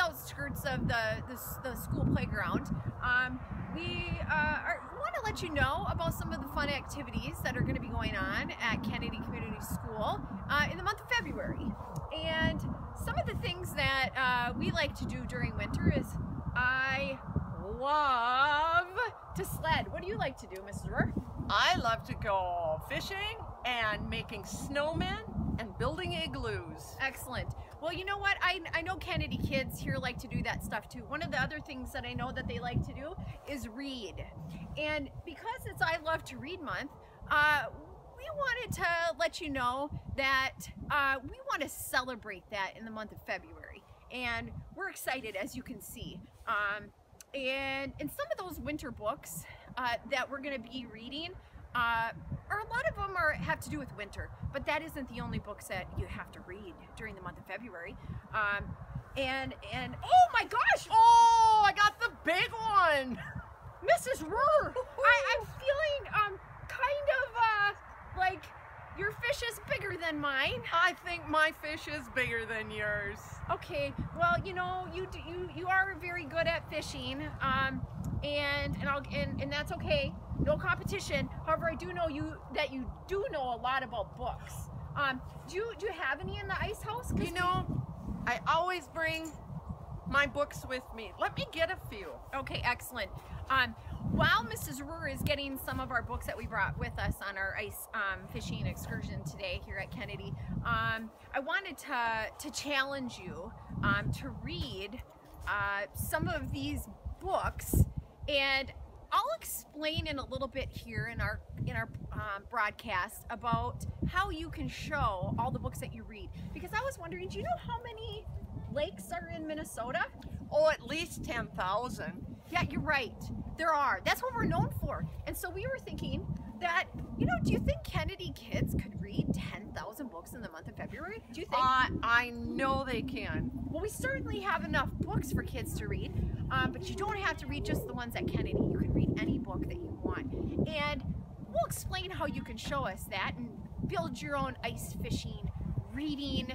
outskirts of the, the, the school playground. Um, we uh, want to let you know about some of the fun activities that are going to be going on at Kennedy Community School uh, in the month of February. And some of the things that uh, we like to do during winter is I love to sled. What do you like to do, Mrs. Rohr? I love to go fishing and making snowmen and building igloos. Excellent. Well, you know what? I, I know Kennedy kids here like to do that stuff too. One of the other things that I know that they like to do is read. And because it's I Love to Read Month, uh, we wanted to let you know that uh, we want to celebrate that in the month of February. And we're excited, as you can see. Um, and in some of those winter books uh, that we're going to be reading, uh, or a lot of are have to do with winter, but that isn't the only books that you have to read during the month of February. Um, and and oh my gosh! Oh, I got the big one, Mrs. Rohr. I, I'm feeling um kind of uh like your fish is bigger than mine. I think my fish is bigger than yours. Okay, well, you know, you do, you you are very good at fishing, um, and and I'll and, and that's okay. No competition. However, I do know you that you do know a lot about books. Um, do you do you have any in the ice house? You know, I always bring my books with me. Let me get a few. Okay, excellent. Um, while Mrs. Rohr is getting some of our books that we brought with us on our ice um, fishing excursion today here at Kennedy, um, I wanted to, to challenge you um, to read uh, some of these books and I'll explain in a little bit here in our in our um, broadcast about how you can show all the books that you read because I was wondering do you know how many lakes are in Minnesota? Oh, at least 10,000. Yeah, you're right. There are. That's what we're known for. And so we were thinking that, you know, do you think Kennedy kids could read 10,000 books in the month of February? Do you think? Uh, I know they can. Well, we certainly have enough books for kids to read, um, but you don't have to read just the ones at Kennedy. You can read any book that you want. And we'll explain how you can show us that and build your own ice fishing, reading,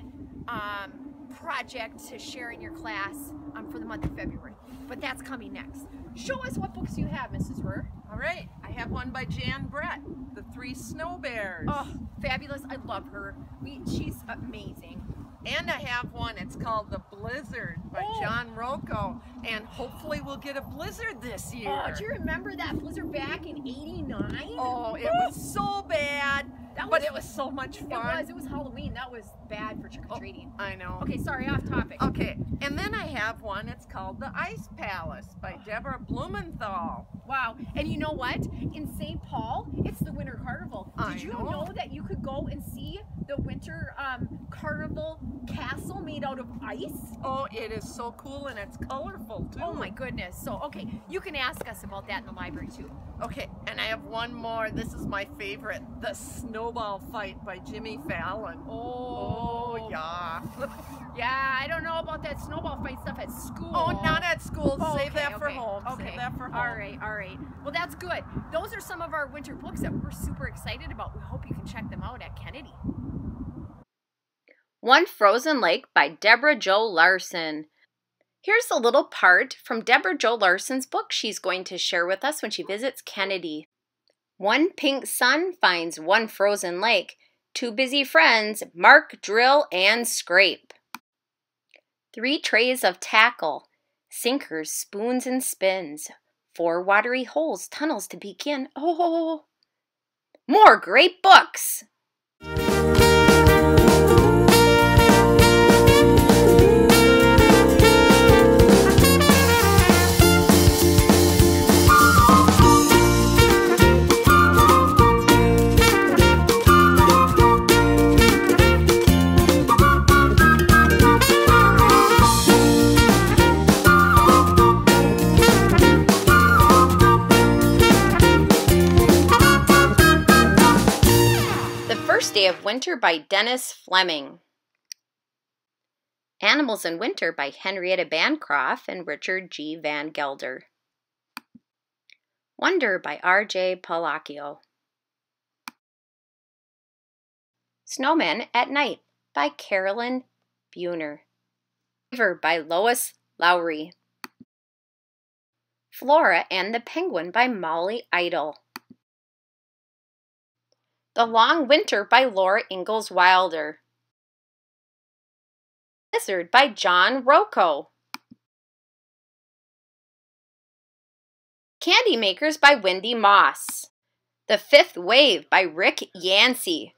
um, project to share in your class um, for the month of February. But that's coming next. Show us what books you have, Mrs. Rohr. All right, I have one by Jan Brett, The Three Snow Bears. Oh, fabulous. I love her. We, she's amazing. And I have one, it's called The Blizzard by oh. John Rocco. And hopefully we'll get a blizzard this oh, year. Oh, do you remember that blizzard back in 89? Oh, it was so bad. That was, but it was so much fun. It was. It was Halloween. That was bad for trick or oh, treating. Oh, I know. Okay, sorry, off topic. Okay, and then I have one. It's called The Ice Palace by oh. Deborah Blumenthal. Wow. And you know what? In St. Paul, it's the Winter Carnival. Did I you know. know that you could go and see the Winter um, Carnival castle made out of ice? Oh, it is so cool and it's colorful too. Oh my goodness. So, okay, you can ask us about that in the library too. Okay, and I have one more. This is my favorite The Snowball Fight by Jimmy Fallon. Oh, oh yeah. yeah, I don't know about that snowball fight stuff at school. Oh, not at school. Oh, Save okay, that for okay, home. Okay. Save that for home. All right, all right. Well, that's good. Those are some of our winter books that we're super excited about. We hope you can check them out at Kennedy. One Frozen Lake by Deborah Jo Larson. Here's a little part from Deborah Jo Larson's book she's going to share with us when she visits Kennedy. One pink sun finds one frozen lake. Two busy friends mark, drill, and scrape. Three trays of tackle, sinkers, spoons, and spins. Four watery holes, tunnels to begin. Oh, more great books! Winter by Dennis Fleming. Animals in Winter by Henrietta Bancroft and Richard G. Van Gelder. Wonder by R.J. Palacio. Snowman at Night by Caralyn Buehner. Fever by Lois Lowry. Flora and the Penguin by Molly Idle. The Long Winter by Laura Ingalls Wilder. Blizzard by John Rocco. Candy Makers by Wendy Mass. The Fifth Wave by Rick Yancey.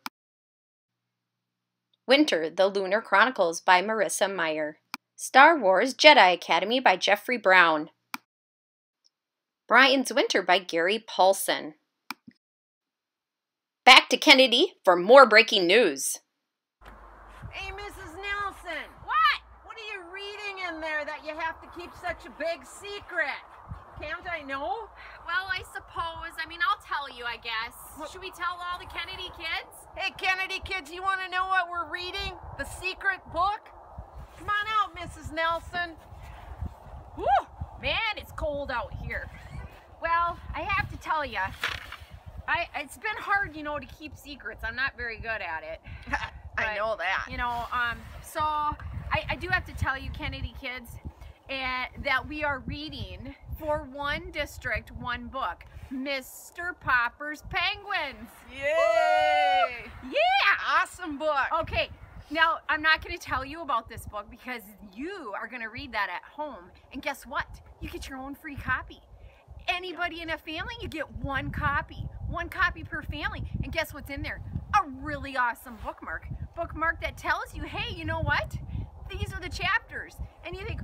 Winter, The Lunar Chronicles by Marissa Meyer. Star Wars Jedi Academy by Jeffrey Brown. Brian's Winter by Gary Paulsen. Back to Kennedy for more breaking news. Hey, Mrs. Nelson. What? What are you reading in there that you have to keep such a big secret? Can't I know? Well, I suppose. I mean, I'll tell you, I guess. What? Should we tell all the Kennedy kids? Hey, Kennedy kids, you want to know what we're reading? The secret book? Come on out, Mrs. Nelson. Whew! Man, it's cold out here. Well, I have to tell you, I it's been hard, you know, to keep secrets. I'm not very good at it. I know that. You know, um, so I, I do have to tell you, Kennedy kids, and that we are reading for one district, one book, Mr. Popper's Penguins. Yay! Yeah! Awesome book. Okay, now I'm not going to tell you about this book because you are going to read that at home. And guess what? You get your own free copy. Anybody in a family, you get one copy. One copy per family. And guess what's in there? A really awesome bookmark. Bookmark that tells you, hey, you know what? These are the chapters. And you think,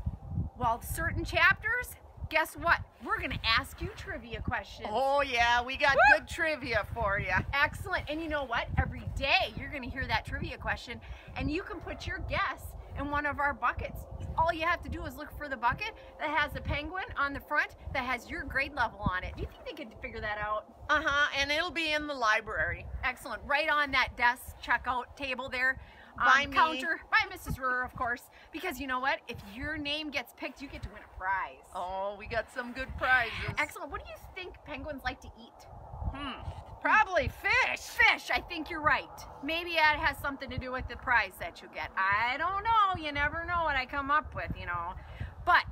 well, certain chapters, guess what? We're going to ask you trivia questions. Oh, yeah, we got Woo! good trivia for you. Excellent. And you know what? Every day you're going to hear that trivia question and you can put your guess in one of our buckets. All you have to do is look for the bucket that has a penguin on the front that has your grade level on it. Do you think they could figure that out? Uh huh, and it'll be in the library. Excellent. Right on that desk checkout table there. By um, me. counter by Mrs. Rohr, of course. Because you know what? If your name gets picked, you get to win a prize. Oh, we got some good prizes. Excellent. What do you think penguins like to eat? Hmm. Probably fish. I think you're right. Maybe that has something to do with the prize that you get. I don't know. You never know what I come up with, you know. But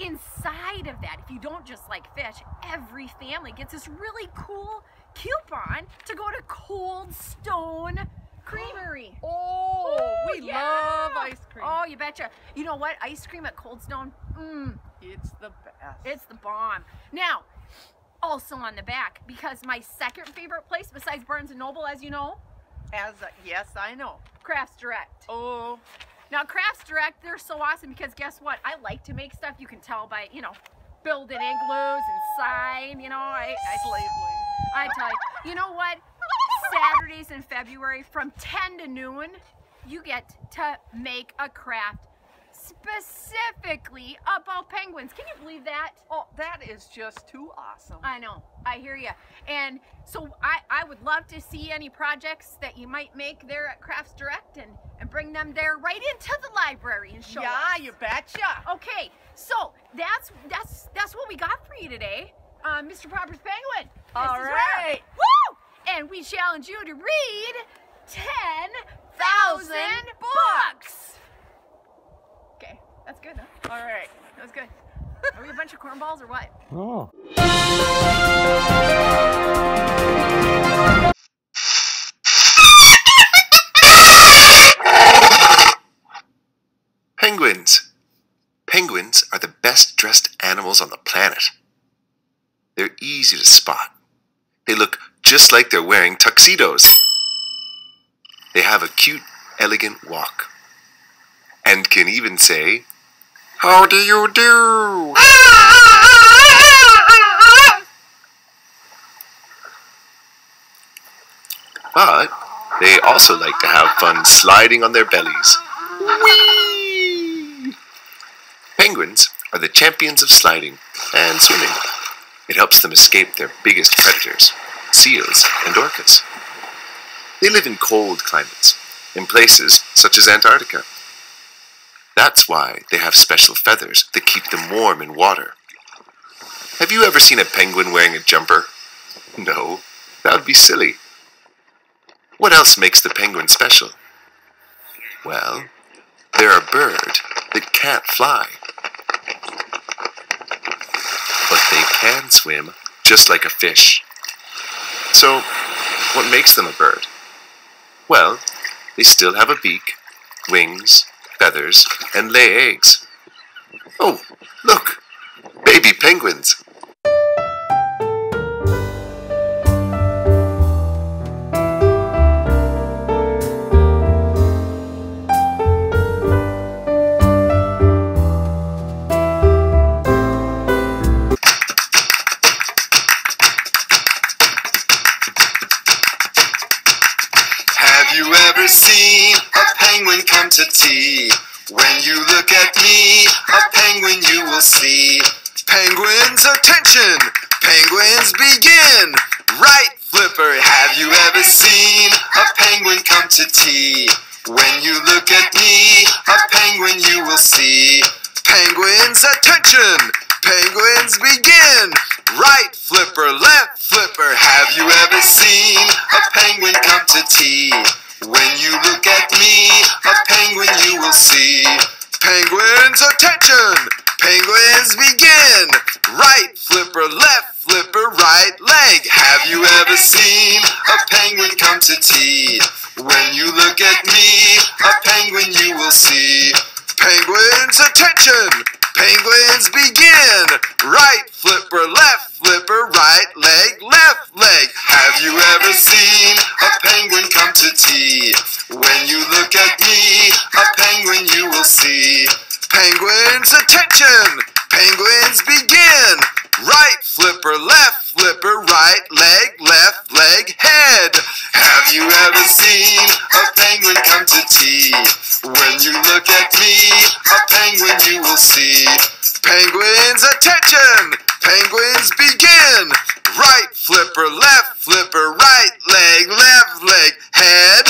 inside of that, if you don't just like fish, every family gets this really cool coupon to go to Cold Stone Creamery. Oh, Ooh, we yeah. love ice cream. Oh, you betcha. You know what? Ice cream at Cold Stone, mmm, It's the best. it's the bomb. Now, also on the back, because my second favorite place besides Barnes & Noble, as you know, as a, yes, I know. Crafts Direct. Oh, Now, Crafts Direct, they're so awesome because guess what? I like to make stuff. You can tell by, you know, building igloos and sign, you know. I, I, slave I tell you. You know what? Saturdays in February from 10 to noon, you get to make a craft specifically about penguins. Can you believe that? Oh, that is just too awesome. I know. I hear you. And so I, I would love to see any projects that you might make there at Crafts Direct and, and bring them there right into the library and show Yeah, us. you betcha. Okay, so that's that's that's what we got for you today, uh, Mr. Popper's Penguin. This All right. Woo! And we challenge you to read 10,000 All right. That was good. Are we a bunch of cornballs or what? Oh. Penguins. Penguins are the best dressed animals on the planet. They're easy to spot. They look just like they're wearing tuxedos. They have a cute, elegant walk. And can even say, How do you do? But they also like to have fun sliding on their bellies. Whee! Penguins are the champions of sliding and swimming. It helps them escape their biggest predators, seals and orcas. They live in cold climates, in places such as Antarctica. That's why they have special feathers that keep them warm in water. Have you ever seen a penguin wearing a jumper? No, that would be silly. What else makes the penguin special? Well, they're a bird that can't fly. But they can swim just like a fish. So, what makes them a bird? Well, they still have a beak, wings, feathers, and lay eggs. Oh, look! Baby penguins! Penguins, attention! Penguins begin! Right, Flipper, have you ever seen a penguin come to tea? When you look at me, a penguin you will see. Penguins, attention! Penguins begin! Right, Flipper, left, Flipper, have you ever seen a penguin come to tea? When you look at me, a penguin you will see. Penguins, attention! Penguins begin! Flipper, left, Flipper, right leg. Have you ever seen a penguin come to tea? When you look at me, a penguin you will see. Penguins, attention! Penguins begin! Right flipper, left flipper, right leg, left leg. Have you ever seen a penguin come to tea? When you look at me, a penguin you will see. Penguins, attention! Penguins begin! Right flipper, left flipper, right leg, left leg, head. Have you ever seen a penguin come to tea? When you look at me, a penguin you will see. Penguins, attention! Penguins begin! Right flipper, left flipper, right leg, left leg, head.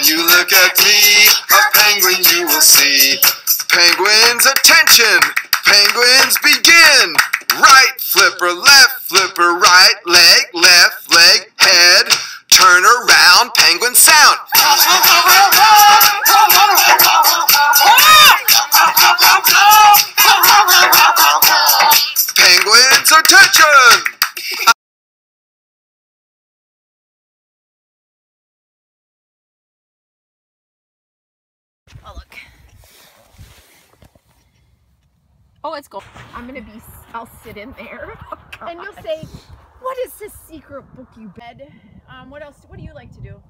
When you look at me, a penguin you will see. Penguins, attention! Penguins begin! Right flipper, left flipper, right leg, left leg, head. Turn around, penguin sound. Oh, it's going. I'm gonna be. I'll sit in there, and you'll say, "What is this secret book you bed?" Um, what else? What do you like to do?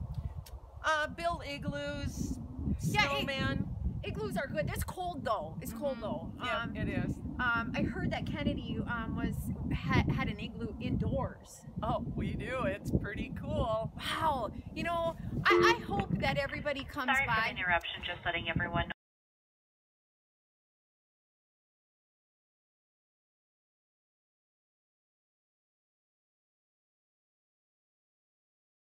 Uh, build igloos, Yeah, it- snowman. Igloos are good. It's cold though. It's cold though. Yeah, Um, it is. um, I heard that Kennedy um, was had, had an igloo indoors. Oh, we do. It's pretty cool. Wow. You know, I, I hope that everybody comes Sorry for by. the interruption, just letting everyone know.